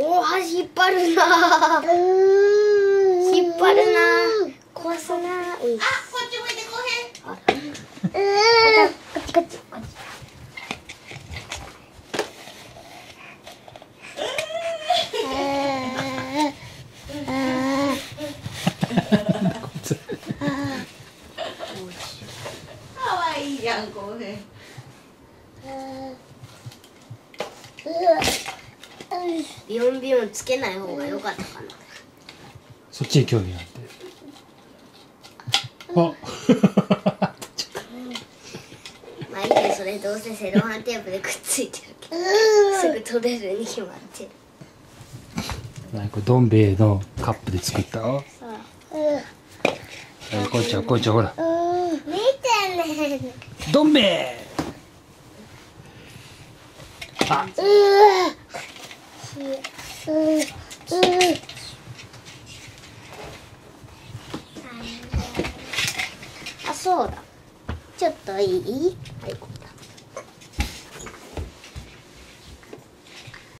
大橋引っ張るな。引っ張るな。壊すな。ういあ、こっち向いてこうへん。こっちこっちこっちかわいいやん、こうへん。ビヨンビヨンつけない方が良かったかなそっちに興味があってあまあいいけどそれどうせセロハンテープでくっついてるけどすぐ取れるに決まってる何これどん兵衛のカップで作ったのそうえこいちゃんこいちゃんほら見てねどん兵衛あうあそうだ。ちょっといい？はい。